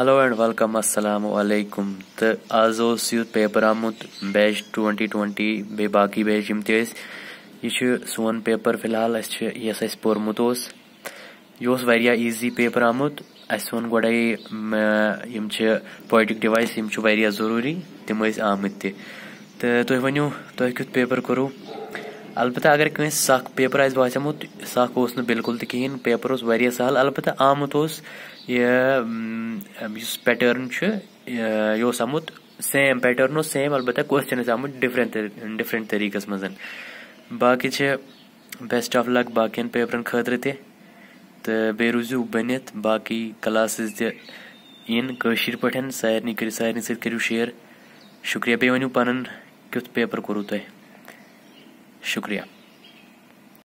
Hello and welcome अस्सलाम वालेकुम तो आज यु पेपर आमुत बैच ट्वेंटी ट्वेंटी बे बाकी बैच यम यह सोन पेपर फ़िलहाल यस पोर्मुत यह ईजी पेपर आमुत अस वोन गोड़े यम पोइटिक डिवाइस यम ज़रूरी तम आमत तो तुम वनो तुम कुत पेपर करो अलबत् अगर कंस सख पेपर आज बासमुत सख ओस बिल्कुल तहन पेपर सहल अलबत् आमुत यह पैटर्न यह आमुत सेम पैटर्न सेम अलबत् क्वेश्चन आमुत डिफरेंट डिफरेंट तरीकस मज बाकी बेस्ट ऑफ़ लक बाकी पेपरन खतर तो बे रूजू बनित बाकी क्लास इन कशिर पे सारे कर सारे सो शेयर शुक्रिया बे वनु पन कुत पेपर कोरू तुम शुक्रिया।